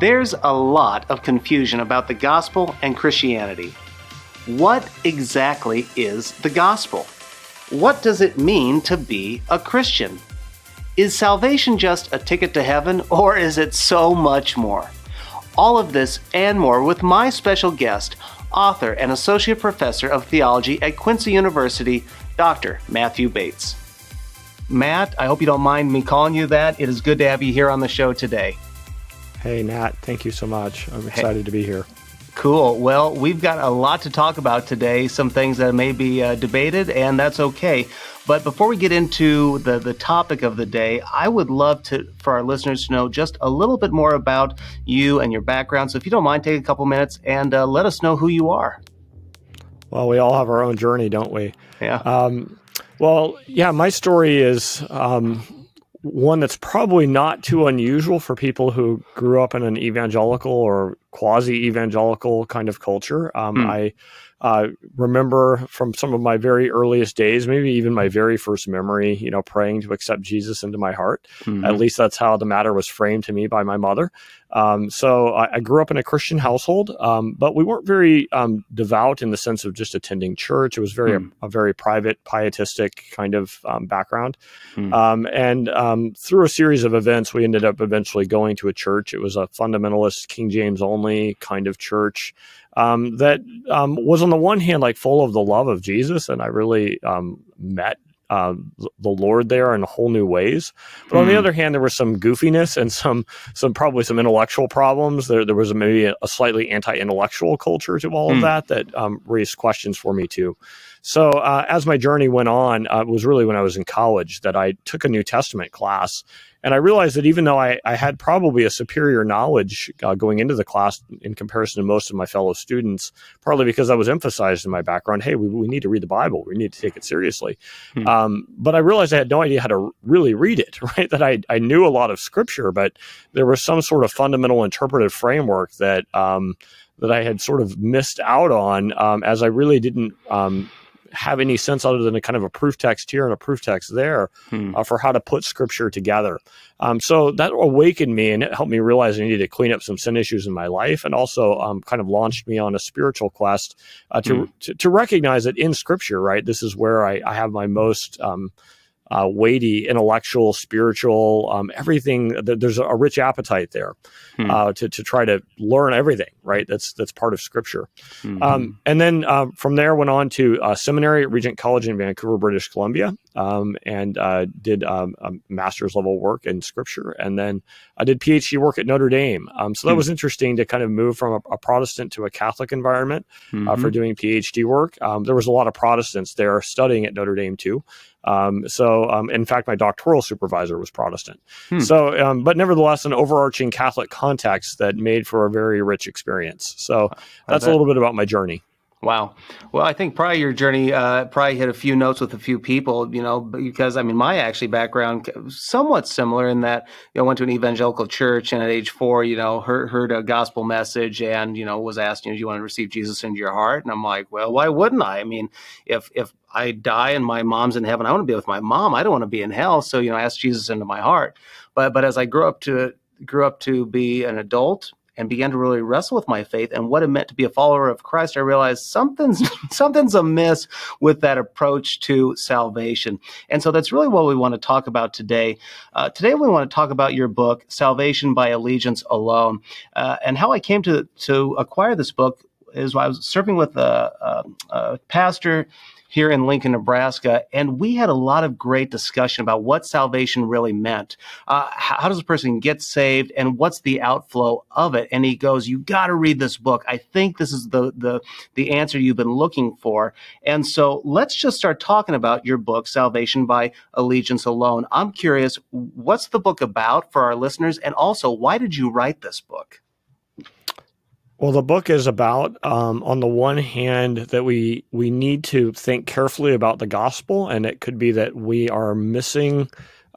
There's a lot of confusion about the gospel and Christianity. What exactly is the gospel? What does it mean to be a Christian? Is salvation just a ticket to heaven, or is it so much more? All of this and more with my special guest, author and associate professor of theology at Quincy University, Dr. Matthew Bates. Matt, I hope you don't mind me calling you that. It is good to have you here on the show today. Hey, Nat, thank you so much. I'm excited hey. to be here. Cool. Well, we've got a lot to talk about today, some things that may be uh, debated, and that's okay. But before we get into the, the topic of the day, I would love to for our listeners to know just a little bit more about you and your background. So if you don't mind, take a couple minutes and uh, let us know who you are. Well, we all have our own journey, don't we? Yeah. Um, well, yeah, my story is um, one that's probably not too unusual for people who grew up in an evangelical or quasi evangelical kind of culture. Um, mm. I uh, remember from some of my very earliest days, maybe even my very first memory, you know, praying to accept Jesus into my heart. Mm-hmm. At least that's how the matter was framed to me by my mother. Um, so I, I, grew up in a Christian household, um, but we weren't very um, devout in the sense of just attending church. It was very mm. a, a, very private, pietistic kind of um, background. Mm. and um, through a series of events, we ended up eventually going to a church. It was a fundamentalist, King James only kind of church um, that um, was on the one hand like full of the love of Jesus, and I really um, met uh, the Lord there in whole new ways. But mm. on the hmm. other hand, there was some goofiness and some some probably some intellectual problems. There there was maybe a, a slightly anti-intellectual culture to all mm. of hmm. that that um, raised questions for me too. So uh, as my journey went on, uh, it was really when I was in college that I took a New Testament class and I realized that even though I, I had probably a superior knowledge uh, going into the class in comparison to most of my fellow students, partly because I was emphasized in my background, hey, we, we need to read the Bible, we need to take it seriously. Hmm. Um, but I realized I had no idea how to really read it, right? That I, I knew a lot of scripture, but there was some sort of fundamental interpretive framework that, um, that I had sort of missed out on um, as I really didn't um, have any sense other than a kind of a proof text here and a proof text there hmm. uh, for how to put scripture together. Um, so that awakened me and it helped me realize I needed to clean up some sin issues in my life and also um, kind of launched me on a spiritual quest uh, to, hmm. to, to, recognize that in scripture, right, this is where I, I have my most um, uh, weighty, intellectual, spiritual, um, everything. There's a rich appetite there hmm. uh, to, to try to learn everything, right? That's that's part of Scripture. Mm-hmm. Um, and then uh, from there, went on to uh, seminary at Regent College in Vancouver, British Columbia, um, and uh, did um, master's level work in Scripture. And then I did PhD work at Notre Dame. Um, so that hmm. was interesting to kind of move from a, a Protestant to a Catholic environment uh, mm-hmm. for doing PhD work. Um, there was a lot of Protestants there studying at Notre Dame too. Um, so, um, in fact, my doctoral supervisor was Protestant. Hmm. So, um, but nevertheless, an overarching Catholic context that made for a very rich experience. So, that's a little bit about my journey. Wow. Well, I think probably your journey uh, probably hit a few notes with a few people, you know, because I mean, my actually background somewhat similar in that you know, I went to an evangelical church and at age four, you know, heard, heard a gospel message and, you know, was asked, you know, do you want to receive Jesus into your heart? And I'm like, well, why wouldn't I? I mean, if, if I die and my mom's in heaven, I want to be with my mom. I don't want to be in hell. So, you know, I asked Jesus into my heart. But, but as I grew up to, grew up to be an adult and began to really wrestle with my faith and what it meant to be a follower of Christ, I realized something's something's amiss with that approach to salvation. And so that's really what we want to talk about today. Uh, today we want to talk about your book, Salvation by Allegiance Alone, uh, and how I came to to acquire this book is I was serving with a, a, a pastor here in Lincoln, Nebraska, and we had a lot of great discussion about what salvation really meant. Uh, how does a person get saved, and what's the outflow of it? And he goes, "You got to read this book. I think this is the the the answer you've been looking for." And so let's just start talking about your book, Salvation by Allegiance Alone. I'm curious, what's the book about for our listeners, and also why did you write this book? Well, the book is about, um, on the one hand, that we we need to think carefully about the gospel, and it could be that we are missing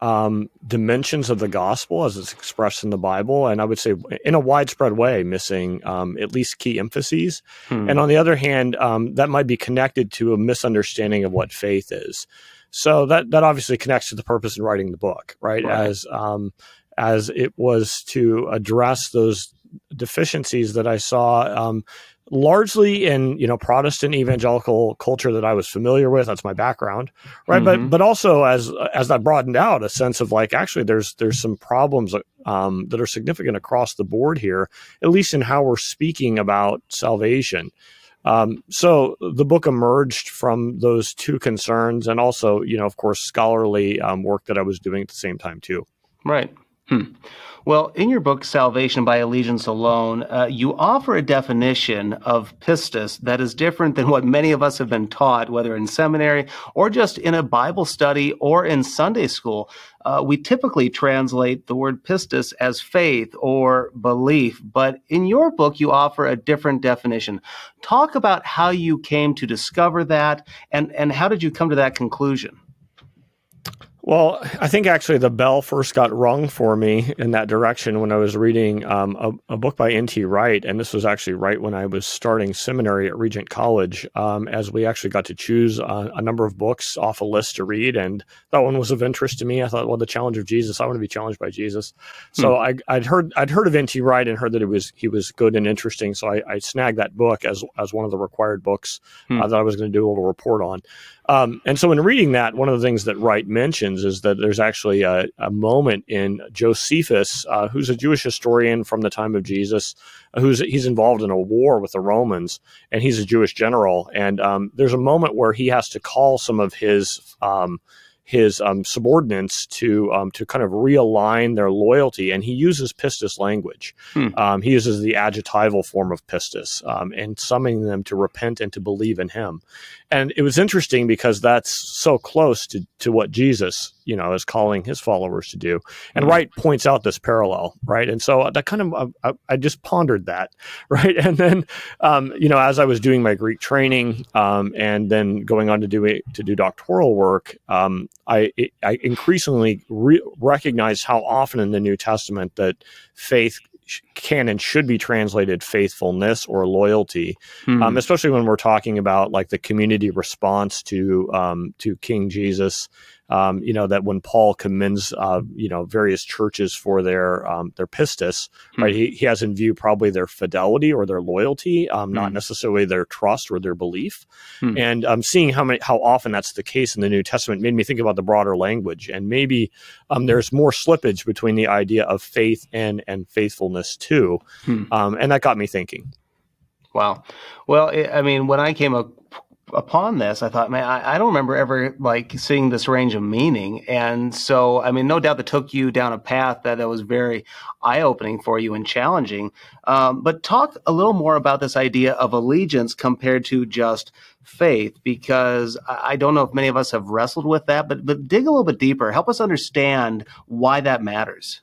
um, dimensions of the gospel as it's expressed in the Bible, and I would say in a widespread way, missing um, at least key emphases. Hmm. And on the other hand, um, that might be connected to a misunderstanding of what faith is. So that that obviously connects to the purpose in writing the book, right? right. As um, as it was to address those deficiencies that I saw. Um, largely in you know Protestant evangelical culture that I was familiar with. That's my background, right? Mm-hmm. But but also as as that broadened out, a sense of like actually there's there's some problems um, that are significant across the board here, at least in how we're speaking about salvation. Um, so the book emerged from those two concerns, and also you know of course scholarly um, work that I was doing at the same time too. Right. Hmm. Well, in your book, Salvation by Allegiance Alone, uh, you offer a definition of pistis that is different than what many of us have been taught, whether in seminary or just in a Bible study or in Sunday school. Uh, we typically translate the word pistis as faith or belief, but in your book, you offer a different definition. Talk about how you came to discover that and, and how did you come to that conclusion? Well, I think actually the bell first got rung for me in that direction when I was reading um, a, a, book by N.T. Wright. And this was actually right when I was starting seminary at Regent College, um, as we actually got to choose a, a, number of books off a list to read. And that one was of interest to me. I thought, well, the challenge of Jesus, I want to be challenged by Jesus. So hmm. I, would heard I'd heard of N.T. Wright and heard that it was he was good and interesting. So I, I snagged that book as, as one of the required books hmm. uh, that I was going to do a little report on. Um, and so, in reading that, one of the things that Wright mentions is that there's actually a, a moment in Josephus, uh, who's a Jewish historian from the time of Jesus, who's he's involved in a war with the Romans, and he's a Jewish general. And um, there's a moment where he has to call some of his um, his um, subordinates to um, to kind of realign their loyalty, and he uses pistis language. Hmm. Um, he uses the adjectival form of pistis um, and summoning them to repent and to believe in him. And it was interesting because that's so close to, to what Jesus, you know, is calling his followers to do. And mm-hmm. Wright points out this parallel, right? And so that kind of, uh, I, I just pondered that, right? And then, um, you know, as I was doing my Greek training um, and then going on to do it, to do doctoral work, um, I, I increasingly re- recognized how often in the New Testament that faith can and should be translated faithfulness or loyalty, mm-hmm. um, especially when we're talking about like the community response to um, to King Jesus um, you know that when Paul commends uh, you know various churches for their um, their pistis, hmm. right? He, he has in view probably their fidelity or their loyalty, um, not hmm. necessarily their trust or their belief. Hmm. And um, seeing how many how often that's the case in the New Testament made me think about the broader language, and maybe um, there's more slippage between the idea of faith and and faithfulness too, hmm. um, and that got me thinking. Wow. Well, it, I mean, when I came up upon this, I thought, man, I, I, don't remember ever like seeing this range of meaning. And so, I mean, no doubt that took you down a path that, that was very eye opening for you and challenging. Um, but talk a little more about this idea of allegiance compared to just faith, because I, I don't know if many of us have wrestled with that, but, but dig a little bit deeper. Help us understand why that matters.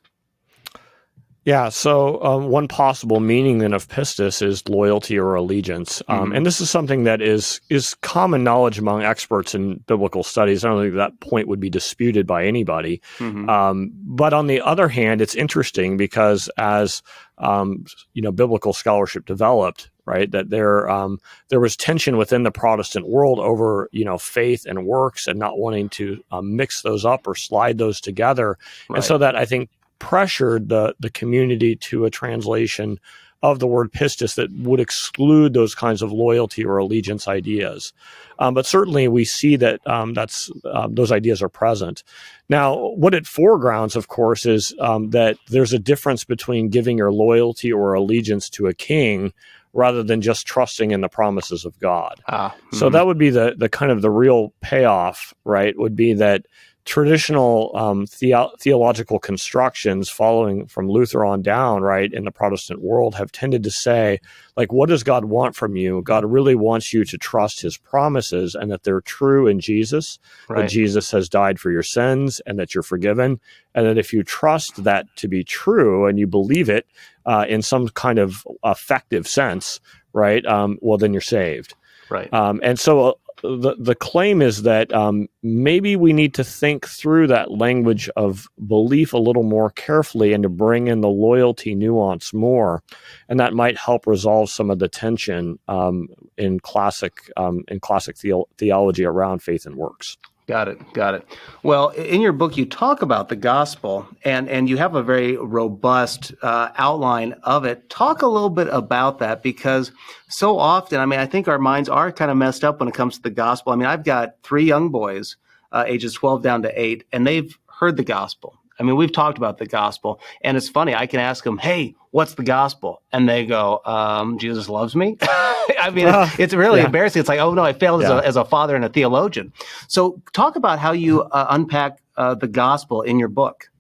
Yeah, so um, one possible meaning then of pistis is loyalty or allegiance, um, mm-hmm. and this is something that is is common knowledge among experts in biblical studies. I don't think that point would be disputed by anybody. Mm-hmm. Um, but on the other hand, it's interesting because as um, you know, biblical scholarship developed, right? That there um, there was tension within the Protestant world over you know faith and works and not wanting to um, mix those up or slide those together, right. and so that I think pressured the the community to a translation of the word pistis that would exclude those kinds of loyalty or allegiance ideas. Um, but certainly we see that um, that's um, those ideas are present. Now, what it foregrounds, of course, is um, that there's a difference between giving your loyalty or allegiance to a king rather than just trusting in the promises of God. Ah, mm-hmm. So that would be the the kind of the real payoff, right? Would be that traditional um, the- theological constructions following from Luther on down, right, in the Protestant world have tended to say, like, what does God want from you? God really wants you to trust his promises and that they're true in Jesus, right. that Jesus has died for your sins and that you're forgiven. And that if you trust that to be true and you believe it uh, in some kind of effective sense, right, um, well, then you're saved. Right. Um, and so uh, the the claim is that um, maybe we need to think through that language of belief a little more carefully and to bring in the loyalty nuance more, and that might help resolve some of the tension um, in classic um, in classic the- theology around faith and works. Got it. Got it. Well, in your book, you talk about the gospel, and and you have a very robust uh, outline of it. Talk a little bit about that because so often, I mean, I think our minds are kind of messed up when it comes to the gospel. I mean, I've got three young boys, uh, ages twelve down to eight, and they've heard the gospel. I mean, we've talked about the gospel, and it's funny. I can ask them, "Hey, what's the gospel?" And they go, um, "Jesus loves me." I mean, uh, it's, it's, really yeah. embarrassing. It's like, "Oh no, I failed yeah. as, a, as, a, father and a theologian." So, talk about how you uh, unpack uh, the gospel in your book.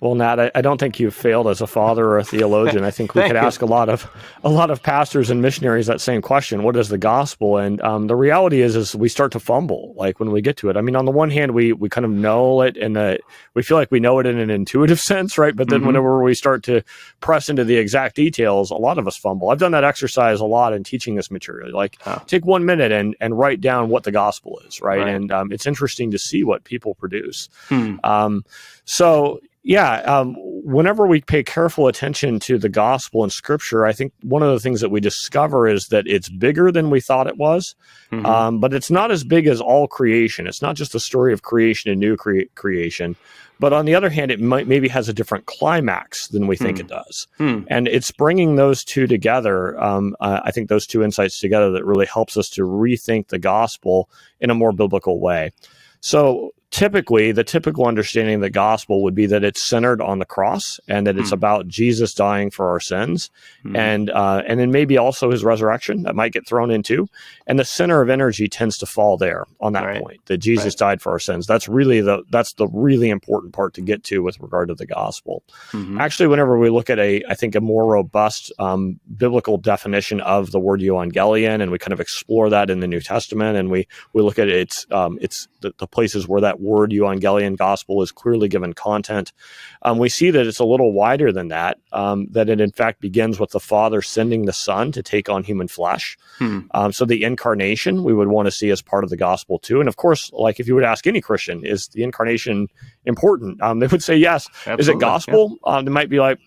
Well, Nat, I, I, don't think you've failed as a father or a theologian. I think we could ask a lot of a lot of pastors and missionaries that same question: What is the gospel? And um, the reality is, is we start to fumble like when we get to it. I mean, on the one hand, we we kind of know it, and we feel like we know it in an intuitive sense, right? But then mm-hmm. whenever we start to press into the exact details, a lot of us fumble. I've done that exercise a lot in teaching this material. Like, oh. take one minute and and write down what the gospel is, right? right. And um, it's interesting to see what people produce. Hmm. Um, so yeah, um, whenever we pay careful attention to the gospel and scripture, I think one of the things that we discover is that it's bigger than we thought it was, mm-hmm. um, but it's not as big as all creation. It's not just a story of creation and new cre- creation, but on the other hand, it might maybe has a different climax than we think mm. it does, mm. and it's bringing those two together. Um, uh, I think those two insights together that really helps us to rethink the gospel in a more biblical way. So typically the typical understanding of the gospel would be that it's centered on the cross and that it's mm. about Jesus dying for our sins mm. and uh, and then maybe also his resurrection that might get thrown into and the center of energy tends to fall there on that right. point that Jesus right. died for our sins that's really the that's the really important part to get to with regard to the gospel mm-hmm. actually whenever we look at a I think a more robust um, biblical definition of the word evangelion and we kind of explore that in the New Testament and we we look at its um, it's the, the places where that word evangelion gospel is clearly given content. Um, we see that it's a little wider than that, um, that it in fact begins with the Father sending the Son to take on human flesh. Hmm. Um, so the incarnation we would want to see as part of the gospel too. And of course, like if you would ask any Christian, is the incarnation important? Um, they would say yes. Absolutely, is it gospel? Yeah. Um, they might be like,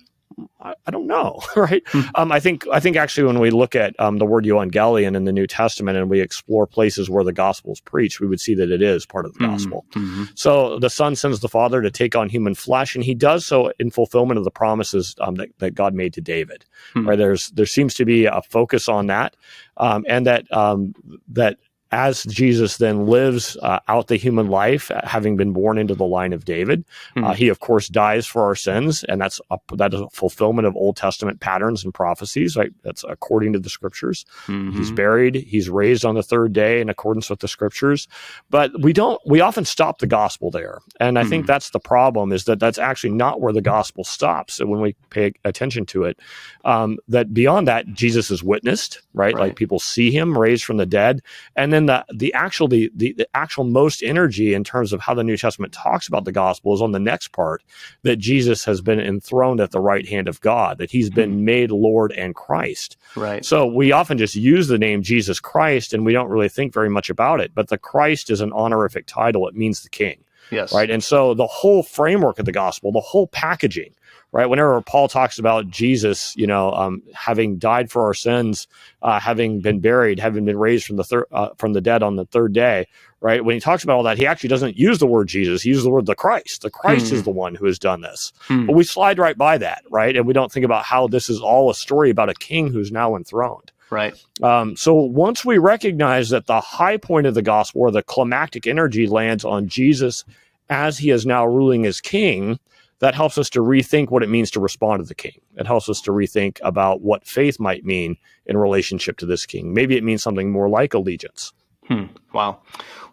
I, I don't know, right? Hmm. Um, I think I think actually when we look at um, the word evangelion in the New Testament and we explore places where the gospel is preached, we would see that it is part of the hmm. gospel. Mm-hmm. So the Son sends the Father to take on human flesh, and He does so in fulfillment of the promises um, that, that God made to David. Mm-hmm. Right? There's there seems to be a focus on that, um, and that um, that as Jesus then lives uh, out the human life, uh, having been born into the line of David, mm-hmm. uh, he of course dies for our sins, and that's a, that is a fulfillment of Old Testament patterns and prophecies. Right, that's according to the Scriptures. Mm-hmm. He's buried, he's raised on the third day in accordance with the Scriptures. But we don't. We often stop the gospel there, and I mm-hmm. think that's the problem. Is that that's actually not where the gospel stops. When we pay attention to it, um, that beyond that, Jesus is witnessed. Right? right, like people see him raised from the dead, and then then the the actual the, the, the actual most energy in terms of how the New Testament talks about the gospel is on the next part that Jesus has been enthroned at the right hand of God, that he's been mm-hmm. made Lord and Christ. Right. So we often just use the name Jesus Christ and we don't really think very much about it. But the Christ is an honorific title. It means the king. Yes. Right. And so the whole framework of the gospel, the whole packaging right? Whenever Paul talks about Jesus, you know, um, having died for our sins, uh, having been buried, having been raised from the thir- uh, from the dead on the third day, right? When he talks about all that, he actually doesn't use the word Jesus. He uses the word the Christ. The Christ hmm. is the one who has done this. Hmm. But we slide right by that, right? And we don't think about how this is all a story about a king who's now enthroned. Right. Um, so once we recognize that the high point of the gospel or the climactic energy lands on Jesus as he is now ruling as king, that helps us to rethink what it means to respond to the king. It helps us to rethink about what faith might mean in relationship to this king. Maybe it means something more like allegiance. Hmm. Wow.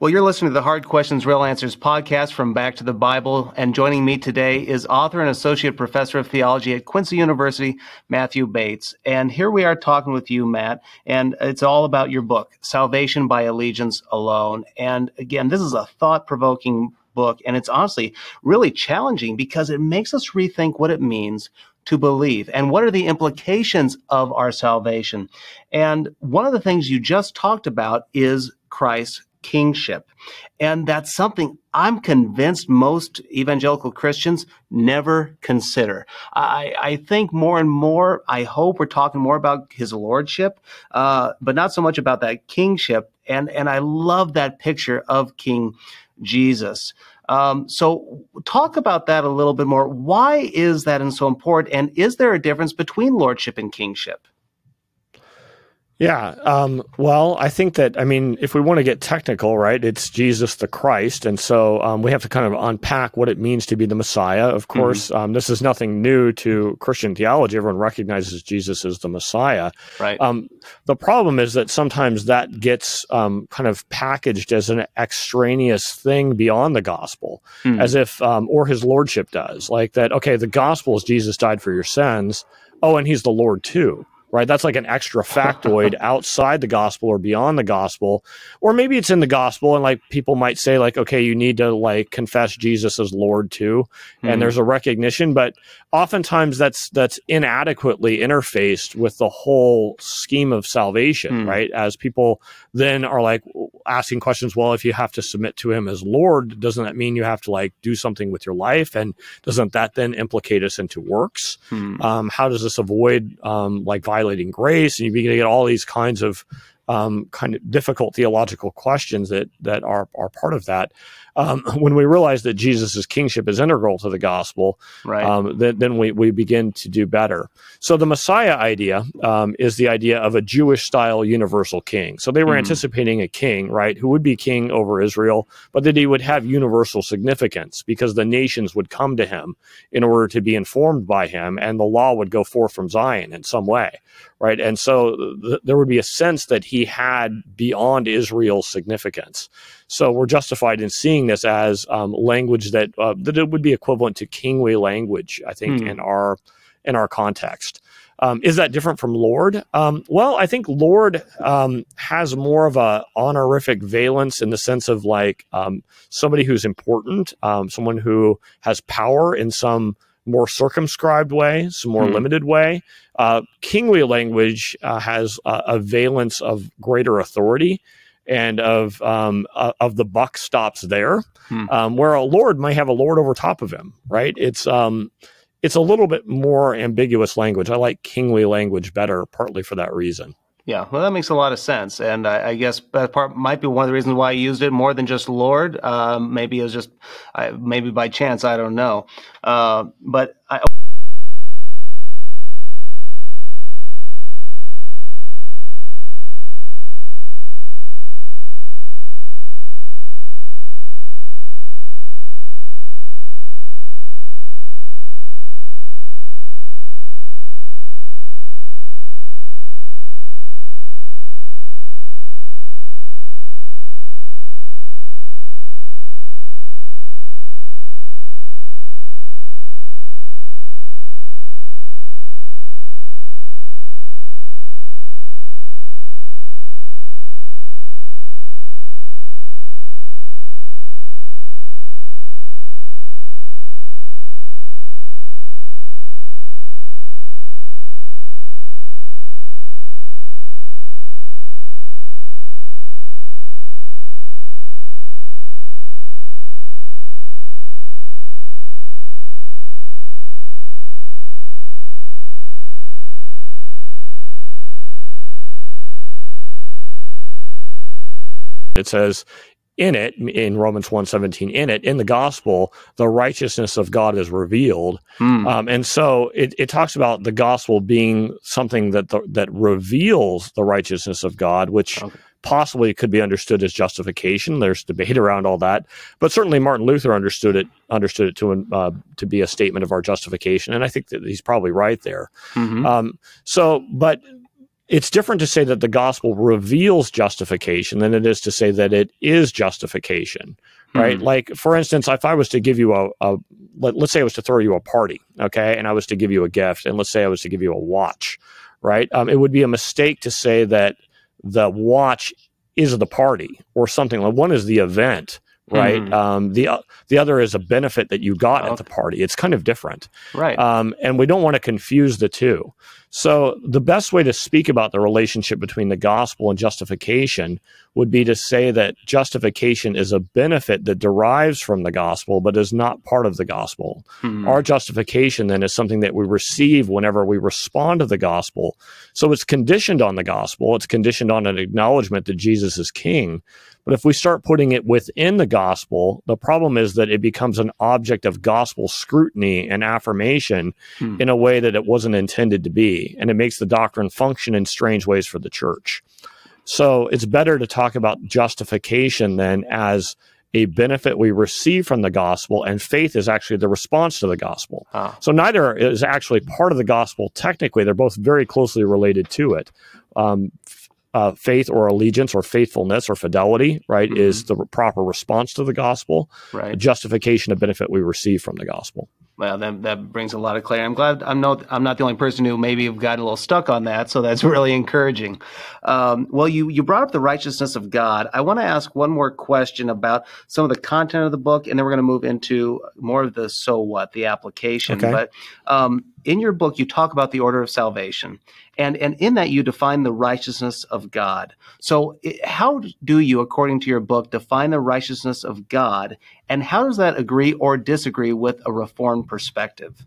Well, you're listening to the Hard Questions, Real Answers podcast from Back to the Bible. And joining me today is author and associate professor of theology at Quincy University, Matthew Bates. And here we are talking with you, Matt. And it's all about your book, Salvation by Allegiance Alone. And again, this is a thought provoking book. And it's honestly really challenging because it makes us rethink what it means to believe and what are the implications of our salvation. And one of the things you just talked about is Christ's kingship. And that's something I'm convinced most evangelical Christians never consider. I, I think more and more, I hope we're talking more about his lordship, uh, but not so much about that kingship. And, and I love that picture of King Jesus. Um, so, talk about that a little bit more. Why is that and so important? And is there a difference between lordship and kingship? Yeah. Um, well, I think that, I mean, if we want to get technical, right, it's Jesus the Christ. And so um, we have to kind of unpack what it means to be the Messiah. Of mm-hmm. course, mm-hmm. um, this is nothing new to Christian theology. Everyone recognizes Jesus as the Messiah. Right. Um, the problem is that sometimes that gets um, kind of packaged as an extraneous thing beyond the gospel, mm-hmm. as if, um, or his lordship does. Like that, okay, the gospel is Jesus died for your sins. Oh, and he's the Lord too right? That's like an extra factoid outside the gospel or beyond the gospel. Or maybe it's in the gospel and like people might say like, okay, you need to like confess Jesus as Lord too. Mm-hmm. And hmm. there's a recognition, but oftentimes that's that's inadequately interfaced with the whole scheme of salvation, mm-hmm. right? As people then are like asking questions, well, if you have to submit to him as Lord, doesn't that mean you have to like do something with your life? And doesn't that then implicate us into works? Mm-hmm. Um, how does this avoid um, like violating grace? And you begin to get all these kinds of um, kind of difficult theological questions that that are are part of that um, when we realize that Jesus' kingship is integral to the gospel, right. um, then, then we, we begin to do better. So the Messiah idea um, is the idea of a Jewish style universal king. So they were mm. anticipating a king, right, who would be king over Israel, but that he would have universal significance because the nations would come to him in order to be informed by him, and the law would go forth from Zion in some way, right? And so th- there would be a sense that he had beyond Israel's significance. So we're justified in seeing this as um, language that uh, that it would be equivalent to kingly language, I think, hmm. in our in our context. Um, is that different from Lord? Um, well, I think Lord um, has more of a honorific valence in the sense of like um, somebody who's important, um, someone who has power in some more circumscribed way, some more hmm. limited way. Uh, kingly language uh, has a, a valence of greater authority and of um, uh, of the buck stops there, hmm. um, where a lord might have a lord over top of him. Right? It's um, it's a little bit more ambiguous language. I like kingly language better, partly for that reason. Yeah, well, that makes a lot of sense, and I, I, guess that part might be one of the reasons why I used it more than just Lord. Um, maybe it was just, maybe by chance, I don't know. Uh, but I, It says in it in romans 1.17 in it in the gospel the righteousness of god is revealed mm. um, and so it, it, talks about the gospel being something that the, that reveals the righteousness of god which okay. possibly could be understood as justification there's debate around all that but certainly martin luther understood it understood it to uh, to be a statement of our justification and i think that he's probably right there mm-hmm. um, so but it's different to say that the gospel reveals justification than it is to say that it is justification right mm-hmm. like for instance if i was to give you a, a let, us say i was to throw you a party okay and i was to give you a gift and let's say i was to give you a watch right um, it would be a mistake to say that the watch is the party or something like one is the event right? Mm. Um, the uh, the other is a benefit that you got okay. at the party. It's kind of different, right? Um, and we don't want to confuse the two. So, the best way to speak about the relationship between the gospel and justification would be to say that justification is a benefit that derives from the gospel, but is not part of the gospel. Hmm. Our justification then is something that we receive whenever we respond to the gospel. So, it's conditioned on the gospel, it's conditioned on an acknowledgement that Jesus is king. But if we start putting it within the gospel, the problem is that it becomes an object of gospel scrutiny and affirmation hmm. in a way that it wasn't intended to be. And it makes the doctrine function in strange ways for the church. So it's better to talk about justification then as a benefit we receive from the gospel, and faith is actually the response to the gospel. Ah. So neither is actually part of the gospel technically. They're both very closely related to it. Um, uh, faith or allegiance or faithfulness or fidelity, right, mm-hmm. is the proper response to the gospel. Right. Justification of benefit we receive from the gospel. Well, that that brings a lot of clarity. I'm glad I'm not I'm not the only person who maybe have gotten a little stuck on that. So that's really encouraging. Um, well, you you brought up the righteousness of God. I want to ask one more question about some of the content of the book, and then we're going to move into more of the so what, the application. Okay. But um, in your book, you talk about the order of salvation, and and in that you define the righteousness of God. So, how do you, according to your book, define the righteousness of God, and how does that agree or disagree with a reformed perspective?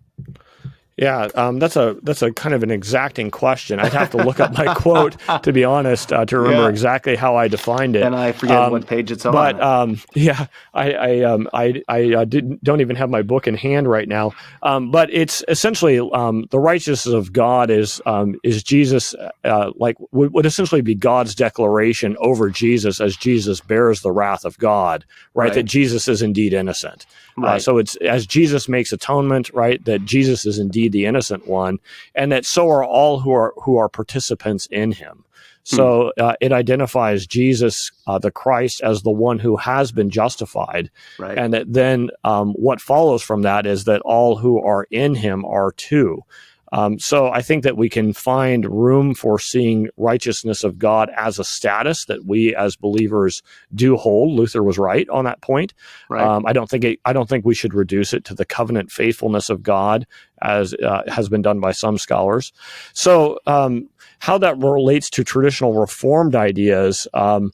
Yeah, um, that's a that's a kind of an exacting question. I'd have to look up my quote to be honest uh, to remember yeah. exactly how I defined it. And I forget um, what page it's on. But um, yeah, I I um, I, I uh, didn't don't even have my book in hand right now. Um, but it's essentially um, the righteousness of God is is Jesus uh, like would, would, essentially be God's declaration over Jesus as Jesus bears the wrath of God, right? right. That Jesus is indeed innocent. Uh, so it's as Jesus makes atonement, right? That Jesus is indeed the innocent one, and that so are all who are who are participants in him. So hmm. uh, it identifies Jesus, uh, the Christ, as the one who has been justified, right. and that then um, what follows from that is that all who are in Him are too. Um, so I think that we can find room for seeing righteousness of God as a status that we as believers do hold. Luther was right on that point. Right. Um, I don't think it, I don't think we should reduce it to the covenant faithfulness of God as uh, has been done by some scholars. So um, how that relates to traditional Reformed ideas um,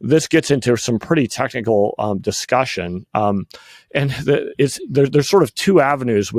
this gets into some pretty technical um, discussion. Um, and the, it's, there, there's sort of two avenues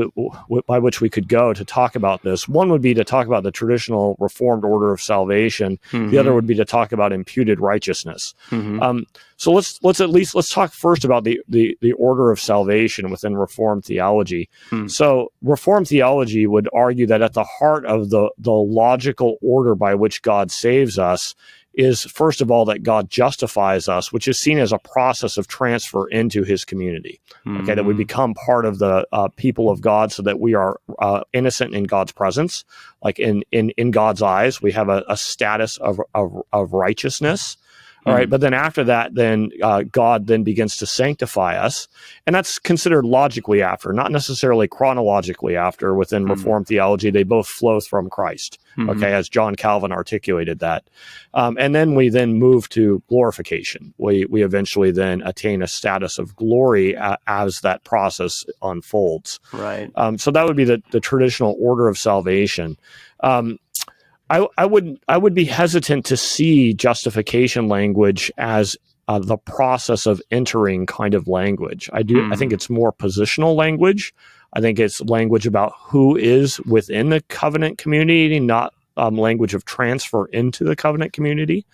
by which we could go to talk about this. One would be to talk about the traditional Reformed order of salvation. Mm-hmm. The other would be to talk about imputed righteousness. Mm-hmm. Um, so let's let's at least let's talk first about the the, the order of salvation within Reformed theology. Mm. So Reformed theology would argue that at the heart of the the logical order by which God saves us is first of all that God justifies us, which is seen as a process of transfer into His community. Mm-hmm. Okay, that we hmm. become part of the uh, people of God, so that we are uh, innocent in God's presence, like in in in God's eyes, we have a, a status of, of of righteousness. All right, mm. but then after that, then uh, God then begins to sanctify us, and that's considered logically after, not necessarily chronologically after. Within mm. Reformed theology, they both flow from Christ. Mm-hmm. Okay, as John Calvin articulated that, um, and then we then move to glorification. We we eventually then attain a status of glory as that process unfolds. Right. Um, so that would be the the traditional order of salvation. Um, I, I would I would be hesitant to see justification language as uh, the process of entering kind of language. I do. Mm. I think hmm. it's more positional language. I think it's language about who is within the covenant community, not um, language of transfer into the covenant community.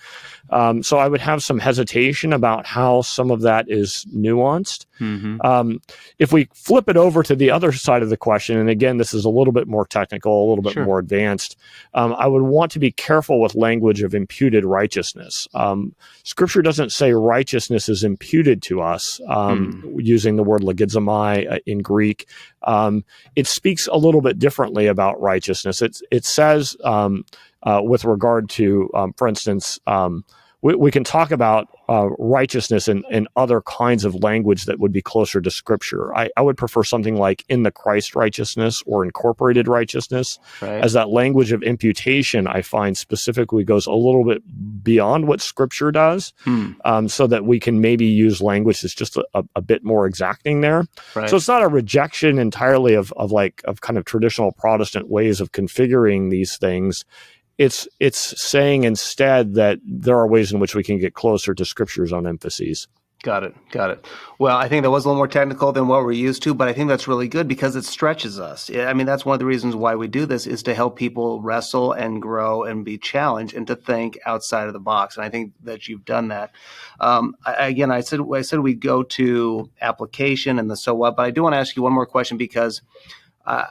Um, so I would have some hesitation about how some of that is nuanced. Mm-hmm. Um, if we flip it over to the other side of the question, and again, this is a little bit more technical, a little bit sure. more advanced, um, I would want to be careful with language of imputed righteousness. Um, scripture doesn't say righteousness is imputed to us mm. using the word logizomai uh, in Greek. Um, it speaks a little bit differently about righteousness. It, it says, um, uh, with regard to, um, for instance, um, we, we can talk about uh, righteousness and, in other kinds of language that would be closer to scripture. I, I would prefer something like in the Christ righteousness or incorporated righteousness, right. as that language of imputation I find specifically goes a little bit beyond what scripture does, hmm. um, so that we can maybe use language that's just a, a bit more exacting there. Right. So it's not a rejection entirely of, of like of kind of traditional Protestant ways of configuring these things it's it's saying instead that there are ways in which we can get closer to scripture's on emphases. Got it. Got it. Well, I think that was a little more technical than what we're used to, but I think that's really good because it stretches us. I mean, that's one of the reasons why we do this is to help people wrestle and grow and be challenged and to think outside of the box. And I think that you've done that. Um, I, again, I said I said we go to application and the so what, but I do want to ask you one more question because. Uh,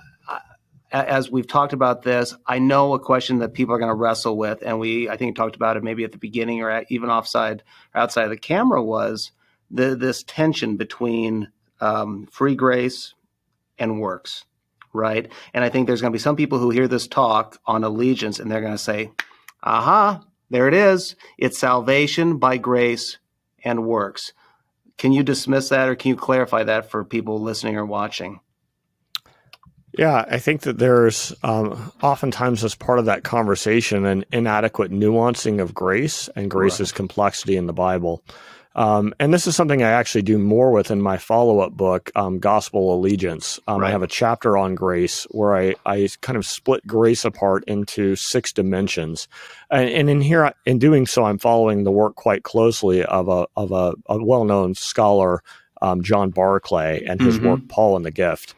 as we've talked about this, I know a question that people are going to wrestle with, and we I think talked about it maybe at the beginning or at, even offside or outside of the camera was the, this tension between um, free grace and works, right? And I think there's going to be some people who hear this talk on allegiance, and they're going to say, "Aha, there it is! It's salvation by grace and works." Can you dismiss that, or can you clarify that for people listening or watching? Yeah, I think that there's um, oftentimes as part of that conversation an inadequate nuancing of grace and grace's right. complexity in the Bible. Um, and this is something I actually do more with in my follow up book, um, Gospel Allegiance. Um, right. I have a chapter on grace where I, I kind of split grace apart into six dimensions. And, and in here, in doing so, I'm following the work quite closely of a, of a, a well known scholar, um, John Barclay, and his mm-hmm. work, Paul and the Gift.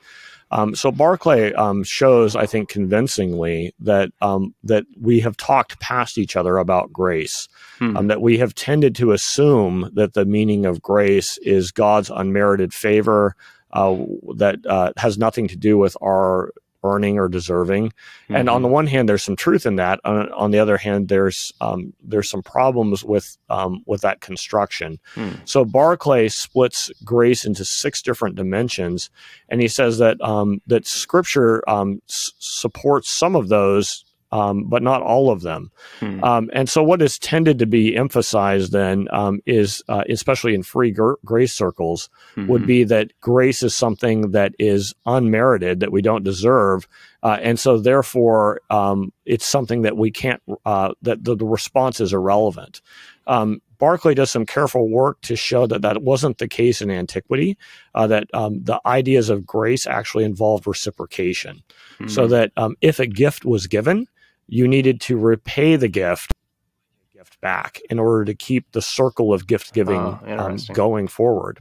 Um, so Barclay um, shows, I think, convincingly that um, that we have talked past each other about grace, hmm. Um, that we have tended to assume that the meaning of grace is God's unmerited favor uh, that uh, has nothing to do with our earning or deserving. Mm-hmm. And on the mm-hmm. one hand, there's some truth in that. On, on the other hand, there's um, there's some problems with um, with that construction. Mm. So Barclay splits grace into six different dimensions, and he says that um, that Scripture um, s- supports some of those um, but not all of them. Hmm. Um, and so, what is tended to be emphasized then um, is, uh, especially in free gr- grace circles, mm-hmm. would be that grace is something that is unmerited, that we don't deserve. Uh, and so, therefore, um, it's something that we can't, uh, that the, the, response is irrelevant. Um, Barclay does some careful work to show that that wasn't the case in antiquity, uh, that um, the ideas of grace actually involved reciprocation. Mm-hmm. So that um, if a gift was given, you needed to repay the gift gift back in order to keep the circle of gift giving oh, um, going forward.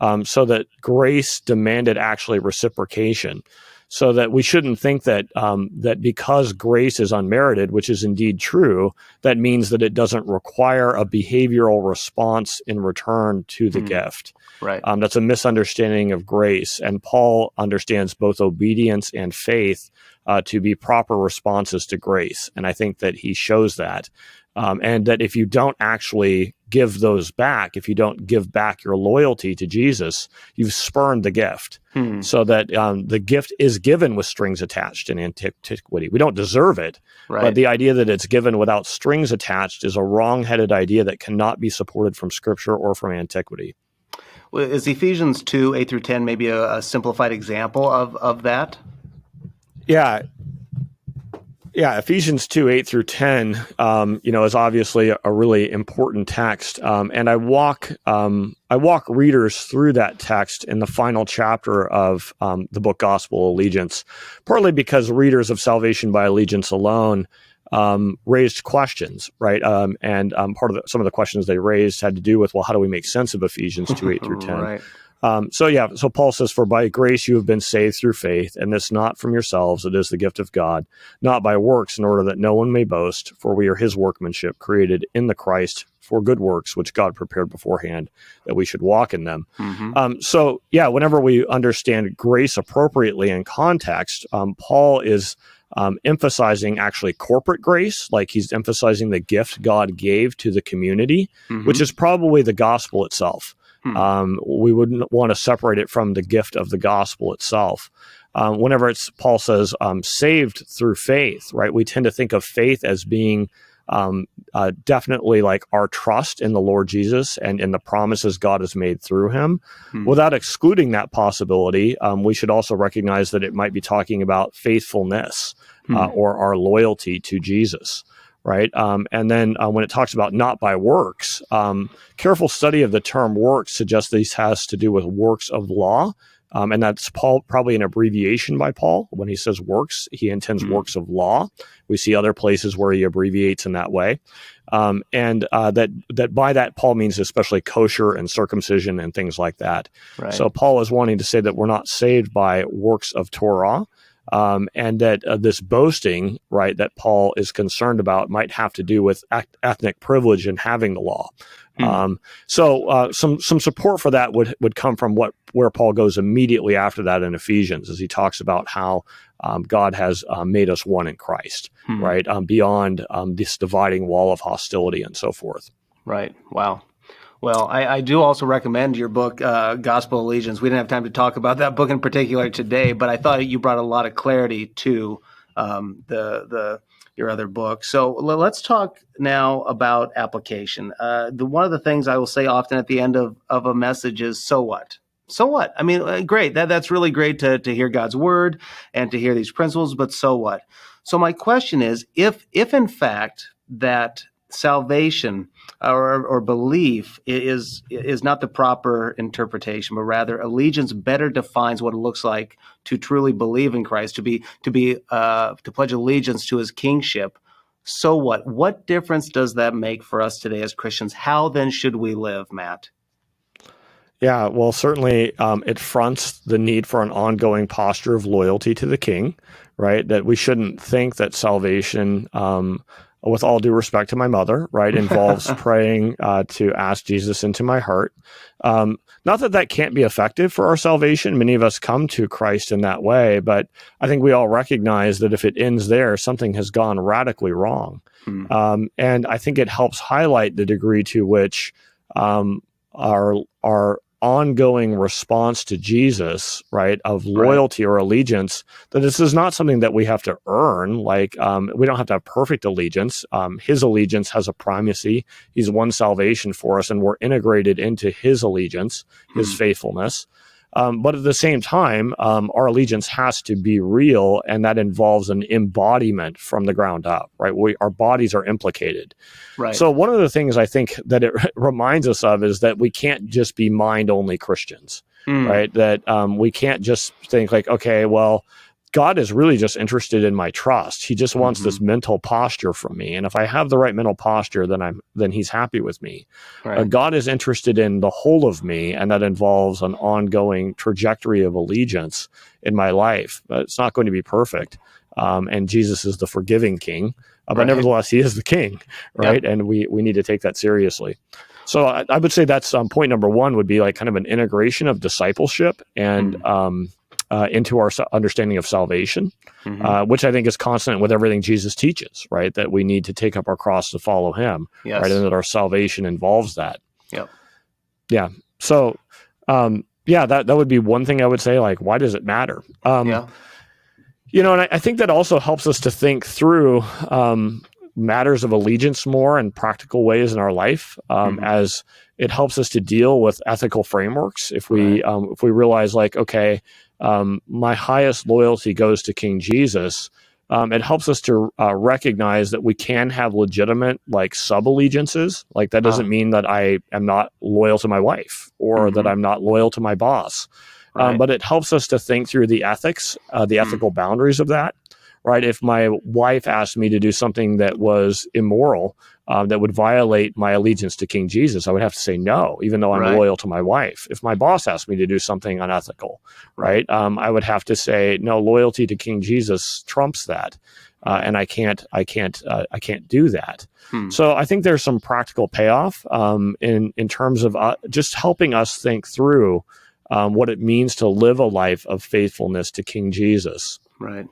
Um, so that grace demanded actually reciprocation. So that we shouldn't think that um, that because grace is unmerited, which is indeed true, that means that it doesn't require a behavioral response in return to the mm. gift. Right. Um, that's a misunderstanding of grace. And Paul understands both obedience and faith uh, to be proper responses to grace. And I think that he shows that. Um, and that if you don't actually give those back, if you don't give back your loyalty to Jesus, you've spurned the gift. Hmm. So that um, the gift is given with strings attached in antiquity. We don't deserve it, right. but the idea that it's given without strings attached is a wrong-headed idea that cannot be supported from Scripture or from antiquity. Well, is Ephesians two eight through ten maybe a, a simplified example of of that? Yeah. Yeah, Ephesians 2, 8 through 10, um, you know, is obviously a, really important text. Um, and I walk, um, I walk readers through that text in the final chapter of um, the book Gospel Allegiance, partly because readers of Salvation by Allegiance alone um, raised questions, right? Um, and part of the, some of the questions they raised had to do with, well, how do we make sense of Ephesians 2, 8 through 10? right. Um, so yeah, so Paul says, "For by grace you have been saved through faith, and this not from yourselves; it is the gift of God, not by works, in order that no one may boast. For we are His workmanship, created in the Christ for good works, which God prepared beforehand that we should walk in them." Mm-hmm. Um, so yeah, whenever we understand grace appropriately in context, um, Paul is. Um, emphasizing actually corporate grace, like he's emphasizing the gift God gave to the community, mm-hmm. which is probably the gospel itself. Hmm. Um, we wouldn't want to separate it from the gift of the gospel itself. Um, whenever it's Paul says um, saved through faith, right? We tend to think of faith as being um, uh, definitely like our trust in the Lord Jesus and in the promises God has made through him. Hmm. Without excluding that possibility, um, we should also recognize that it might be talking about faithfulness hmm. uh, or our loyalty to Jesus. Right. Um, and then uh, when it talks about not by works, um, careful study of the term works suggests this has to do with works of law um, and that's Paul, probably an abbreviation by Paul. When he says works, he intends mm-hmm. works of law. We see other places where he abbreviates in that way. Um, and uh, that that by that Paul means especially kosher and circumcision and things like that. Right. So Paul is wanting to say that we're not saved by works of Torah, um, and that uh, this boasting, right, that Paul is concerned about might have to do with ethnic privilege and having the law. Mm. Um, so uh, some some support for that would would come from what where Paul goes immediately after that in Ephesians, as he talks about how um, God has uh, made us one in Christ, mm. right? Um, beyond um, this dividing wall of hostility and so forth. Right. Wow. Well, I, I, do also recommend your book, uh, Gospel Allegiance. We didn't have time to talk about that book in particular today, but I thought you brought a lot of clarity to um, the the your other book. So let's talk now about application. Uh, the one of the things I will say often at the end of, of a message is, "So what?" So what? I mean, uh, great. That that's really great to to hear God's word and to hear these principles. But so what? So my question is, if if in fact that salvation or, or belief is is not the proper interpretation, but rather allegiance better defines what it looks like to truly believe in Christ, to be to be uh, to pledge allegiance to His kingship. So what? What difference does that make for us today as Christians? How then should we live, Matt? Yeah, well, certainly um, it fronts the need for an ongoing posture of loyalty to the King, right? That we shouldn't think that salvation um, with all due respect to my mother, right, involves praying uh, to ask Jesus into my heart. Um, not that that can't be effective for our salvation. Many of us come to Christ in that way, but I think we all recognize that if it ends there, something has gone radically wrong. Hmm. Um, and I think it helps highlight the degree to which um, our our ongoing response to Jesus, right, of loyalty right. or allegiance, that this is not something that we have to earn. Like, um, we don't have to have perfect allegiance. Um, his allegiance has a primacy. He's won salvation for us, and we're integrated into his allegiance, his hmm. faithfulness. Um, but at the same time, um, our allegiance has to be real, and that involves an embodiment from the ground up, right? We, our bodies are implicated. Right. So one of the things I think that it reminds us of is that we can't just be mind only Christians, mm. right? That um, we can't just think like, okay, well, God is really just interested in my trust. He just wants mm-hmm. this mental posture from me. And if I have the right mental posture, then I'm then he's happy with me. Uh, right. Uh, God is interested in the whole of me, and that involves an ongoing trajectory of allegiance in my life. But it's not going to be perfect. Um, and Jesus is the forgiving king, uh, but right. nevertheless, he is the king, right? Yep. And we we need to take that seriously. So I, I would say that's um, point number one would be like kind of an integration of discipleship and mm. um, uh, into our understanding of salvation, mm-hmm. uh, which I think is consonant with everything Jesus teaches, right? That we need to take up our cross to follow Him, yes. right? And that our salvation involves that. Yep. Yeah. So, um, yeah, that that would be one thing I would say. Like, why does it matter? Um, yeah. You know, and I, I, think that also helps us to think through um, matters of allegiance more in practical ways in our life, um, mm-hmm. as it helps us to deal with ethical frameworks. If we right. um, if we realize like, okay, um, my highest loyalty goes to King Jesus. Um, it helps us to uh, recognize that we can have legitimate like sub allegiances. Like that doesn't mean that I am not loyal to my wife or mm-hmm. that I'm not loyal to my boss. Um, right. Um, but it helps us to think through the ethics, uh, the mm. ethical mm. boundaries of that. Right. If my wife asked me to do something that was immoral, um, that would violate my allegiance to King Jesus, I would have to say no, even though I'm right. loyal to my wife. If my boss asked me to do something unethical, right, um, I would have to say no. Loyalty to King Jesus trumps that, uh, and I can't, I can't, uh, I can't do that. Hmm. So I think there's some practical payoff um, in in terms of uh, just helping us think through um, what it means to live a life of faithfulness to King Jesus. Right.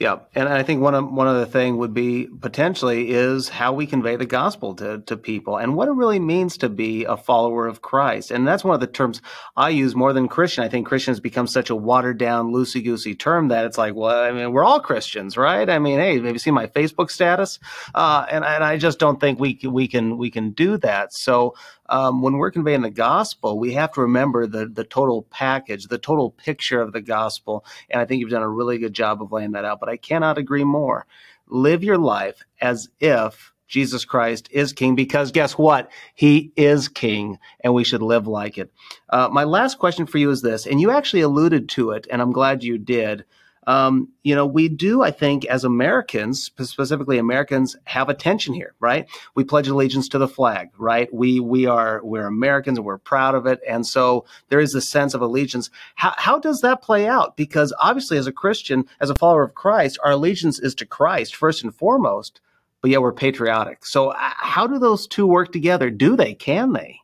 Yeah, and I think one of one other thing would be potentially is how we convey the gospel to to people and what it really means to be a follower of Christ. And that's one of the terms I use more than Christian. I think Christian has become such a watered down, loosey goosey term that it's like, well, I mean, we're all Christians, right? I mean, hey, have you seen my Facebook status? Uh, and and I just don't think we we can we can do that. So um, when we're conveying the gospel, we have to remember the the total package, the total picture of the gospel. And I think you've done a really good job of laying that out. But I cannot agree more. Live your life as if Jesus Christ is King, because guess what? He is King, and we should live like it. Uh, my last question for you is this, and you actually alluded to it, and I'm glad you did um, you know, we do, I think, as Americans, specifically Americans, have a tension here, right? We pledge allegiance to the flag, right? We we are we're Americans and we're proud of it, and so there is a sense of allegiance. How how does that play out? Because obviously, as a Christian, as a follower of Christ, our allegiance is to Christ first and foremost, but yet we're patriotic. So, uh, how do those two work together? Do they? Can they?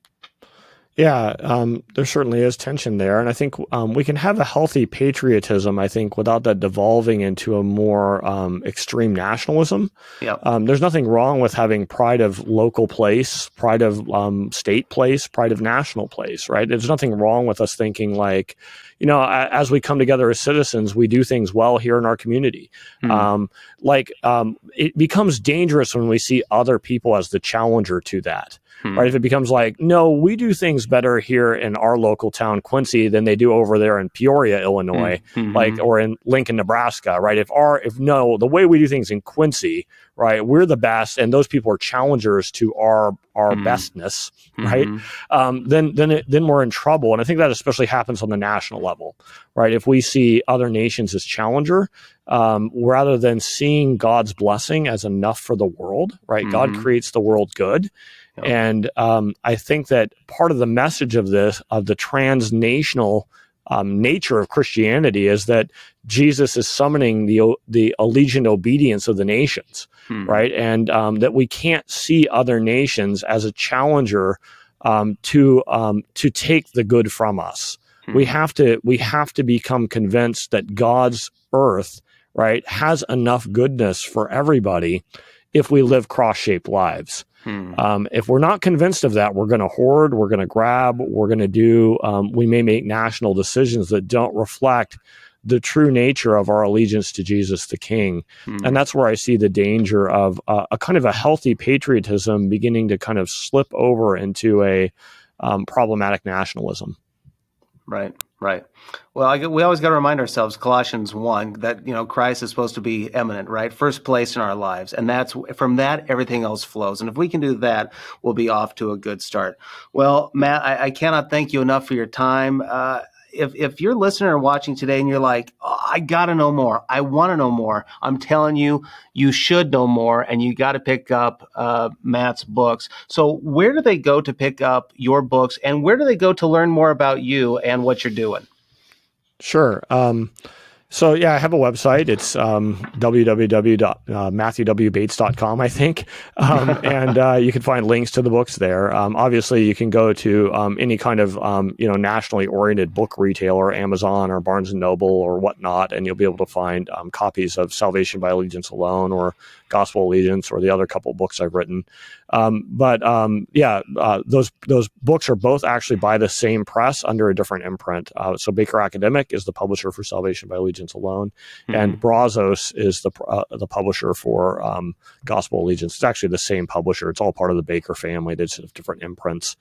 Yeah, um, there certainly is tension there. And I think um, we can have a healthy patriotism, I think, without that devolving into a more um, extreme nationalism. Yeah. Um, there's nothing wrong with having pride of local place, pride of um, state place, pride of national place, right? There's nothing wrong with us thinking like, you know, as we come together as citizens, we do things well here in our community. Mm-hmm. like, it becomes dangerous when we see other people as the challenger to that. Hmm. Right. If it becomes like, no, we do things better here in our local town, Quincy, than they do over there in Peoria, Illinois, mm-hmm. like, or in Lincoln, Nebraska. Right. If our, if no, the way we do things in Quincy, right, we're the best, and those people are challengers to our, our mm-hmm. bestness, right? Mm-hmm. Um, then, then, it, then we're in trouble. And I think that especially happens on the national level, right? If we see other nations as challenger, um, rather than seeing God's blessing as enough for the world, right? God mm-hmm. creates the world good. And um, I think that part of the message of this, of the transnational um, nature of Christianity, is that Jesus is summoning the the allegiant obedience of the nations, hmm. right? And um, that we can't see other nations as a challenger um, to um, to take the good from us. Hmm. We have to we have to become convinced that God's earth, right, has enough goodness for everybody if we live cross shaped lives. Hmm. Um, if we're not convinced of that, we're going to hoard, we're going to grab, we're going to do, um, we may make national decisions that don't reflect the true nature of our allegiance to Jesus the King. Hmm. And that's where I see the danger of uh, a kind of a healthy patriotism beginning to kind of slip over into a um, problematic nationalism. Right. Right. Well, I, we always got to remind ourselves, Colossians 1, that, you know, Christ is supposed to be eminent, right? First place in our lives. And that's from that, everything else flows. And if we can do that, we'll be off to a good start. Well, Matt, I, I cannot thank you enough for your time. Uh, if if you're listening or watching today and you're like, oh, I got to know more, I want to know more, I'm telling you, you should know more, and you got to pick up uh, Matt's books. So where do they go to pick up your books, and where do they go to learn more about you and what you're doing? Sure. Um, so yeah, I have a website. It's um, www.matthewwbates.com, I think, um, and uh, you can find links to the books there. Um, obviously, you can go to um, any kind of um, you know nationally oriented book retailer, Amazon or Barnes and Noble or whatnot, and you'll be able to find um, copies of Salvation by Allegiance Alone or Gospel Allegiance or the other couple books I've written. Um, but um, yeah, uh, those those books are both actually by the same press under a different imprint. Uh, so Baker Academic is the publisher for Salvation by Allegiance Alone, mm-hmm. and Brazos is the uh, the publisher for um, Gospel Allegiance. It's actually the same publisher. It's all part of the Baker family. They just have different imprints.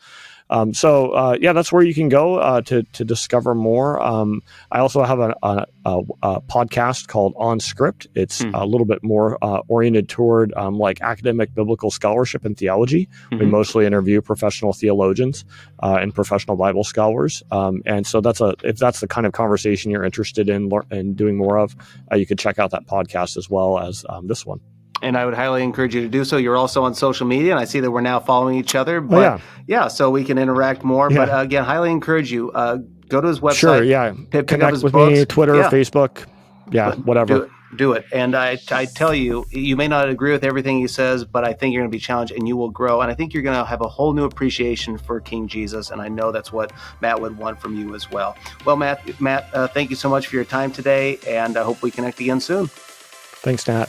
Um, so uh, yeah, that's where you can go uh, to to discover more. Um, I also have a, a, a, a, podcast called On Script. It's mm. a little bit more uh, oriented toward um, like academic biblical scholarship and theology. Mm-hmm. We mostly interview professional theologians uh, and professional Bible scholars, um, and so that's a if that's the kind of conversation you're interested in in doing more of, uh, you could check out that podcast as well as um, this one and I would highly encourage you to do so. You're also on social media, and I see that we're now following each other. Oh, but oh, yeah. yeah, so we can interact more. Yeah. But uh, again, highly encourage you. Uh, go to his website. Sure, yeah. Pick, Connect with books. me, Twitter, yeah. Facebook. Yeah, whatever. Do it, do it. And I, I tell you, you may not agree with everything he says, but I think you're going to be challenged and you will grow. And I think you're going to have a whole new appreciation for King Jesus. And I know that's what Matt would want from you as well. Well, Matt, Matt, uh, thank you so much for your time today, and I hope we connect again soon. Thanks, Nat.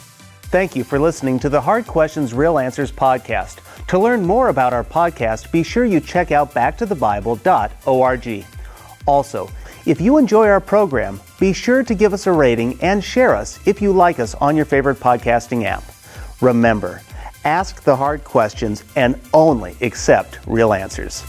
Thank you for listening to the Hard Questions, Real Answers podcast. To learn more about our podcast, be sure you check out backtothebible.org. Also, if you enjoy our program, be sure to give us a rating and share us if you like us on your favorite podcasting app. Remember, ask the hard questions and only accept real answers.